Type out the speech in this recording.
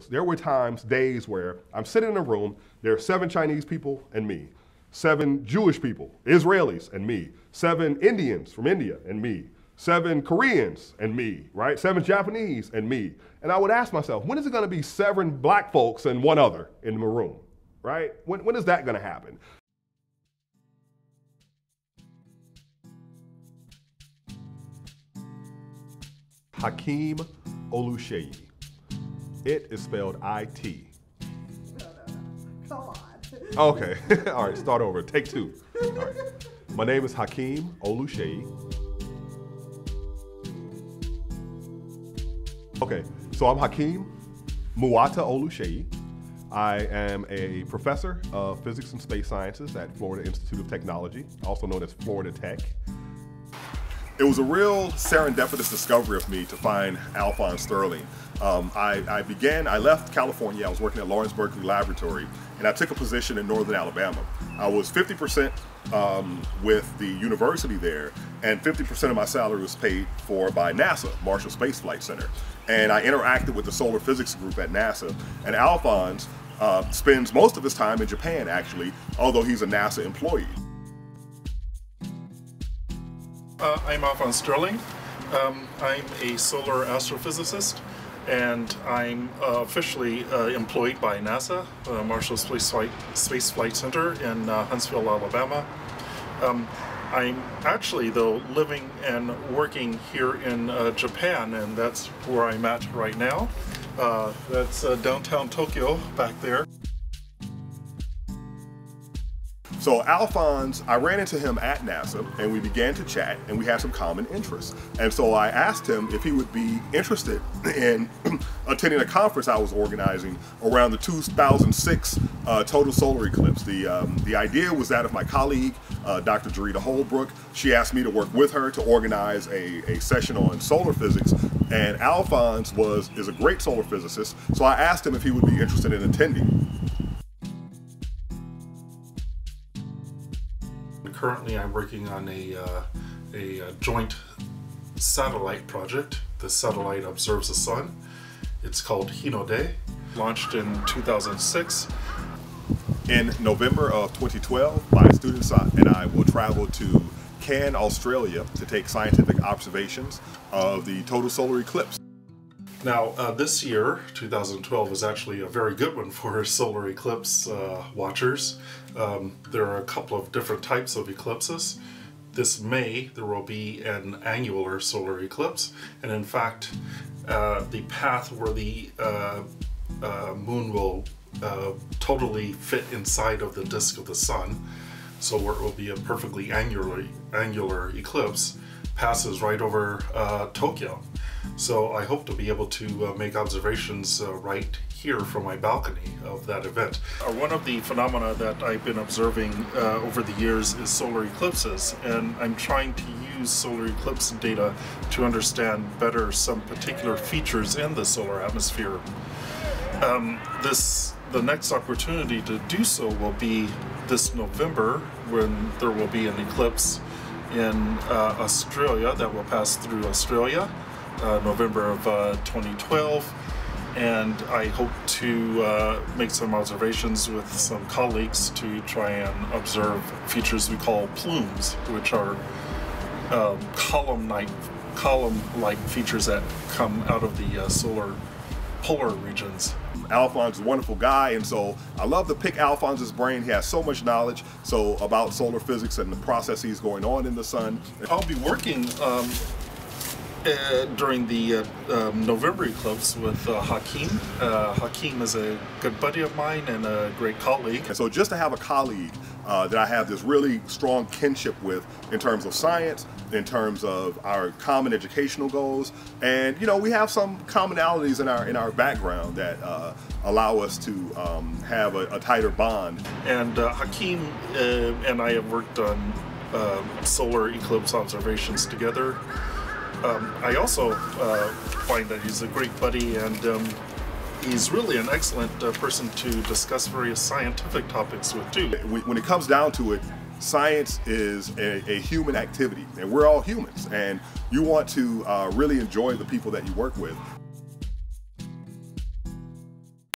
meals. There were times, days where I'm sitting in a room, there are seven Chinese people and me, seven Jewish people, Israelis and me, seven Indians from India and me, seven Koreans and me, right? Seven Japanese and me. And I would ask myself, when is it going to be seven black folks and one other in the room, right? When, when is that going to happen? Hakeem Oluseyi. It is spelled I-T. No, no, no. Come on. Okay, all right, start over. Take two. All right. My name is Hakeem Oluseyi. Okay, so I'm Hakeem Muata Oluseyi. I am a professor of physics and space sciences at Florida Institute of Technology, also known as Florida Tech. It was a real serendipitous discovery of me to find Alphonse Sterling. Um, I, I, began, I left California, I was working at Lawrence Berkeley Laboratory, and I took a position in Northern Alabama. I was 50% um, with the university there, and 50% of my salary was paid for by NASA, Marshall Space Flight Center. And I interacted with the solar physics group at NASA, and Alphonse uh, spends most of his time in Japan, actually, although he's a NASA employee. Uh, I'm Alphonse Sterling. Um, I'm a solar astrophysicist and I'm uh, officially uh, employed by NASA, uh, Marshall Space Flight, Space Flight Center in uh, Huntsville, Alabama. Um, I'm actually, though, living and working here in uh, Japan, and that's where I'm at right now. that's downtown Tokyo back there. So Alphonse, I ran into him at NASA and we began to chat and we had some common interests. And so I asked him if he would be interested in attending a conference I was organizing around the 2006 uh, total solar eclipse. The, um, the idea was that of my colleague, uh, Dr. Jarita Holbrook. She asked me to work with her to organize a, a session on solar physics and Alphonse was, is a great solar physicist. So I asked him if he would be interested in attending. Currently, I'm working on a, uh, a, uh, joint satellite project. The satellite observes the sun. It's called Hinode, launched in 2006. In November of 2012, my students and I will travel to Cairns, Australia to take scientific observations of the total solar eclipse. Now, uh, this year, 2012, is actually a very good one for solar eclipse uh, watchers. Um, there are a couple of different types of eclipses. This May, there will be an annular solar eclipse, and in fact, uh, the path where the uh, uh, moon will uh, totally fit inside of the disk of the sun, so where it will be a perfectly angular, angular eclipse, passes right over Tokyo. So I hope to be able to uh, make observations uh, right here from my balcony of that event. Uh, one of the phenomena that I've been observing uh, over the years is solar eclipses, and I'm trying to use solar eclipse data to understand better some particular features in the solar atmosphere. Um, this the next opportunity to do so will be this November when there will be an eclipse in uh, Australia that will pass through Australia uh, November of uh, 2012 and I hope to uh, make some observations with some colleagues to try and observe features we call plumes, which are um, column-like column-like features that come out of the uh, solar polar regions. Alphonse is a wonderful guy, and so I love to pick Alphonse's brain. He has so much knowledge so about solar physics and the processes going on in the sun. I'll be working um, uh, during the uh, um, November eclipse with uh, Hakeem. Uh, Hakeem is a good buddy of mine and a great colleague. And so just to have a colleague uh, that I have this really strong kinship with in terms of science, in terms of our common educational goals, and you know we have some commonalities in our in our background that uh, allow us to um, have a, a, tighter bond. And Hakeem and I have worked on solar eclipse observations together. Um, I also uh, find that he's a great buddy and um, he's really an excellent uh, person to discuss various scientific topics with too. When it comes down to it, science is a, a human activity and we're all humans and you want to uh, really enjoy the people that you work with.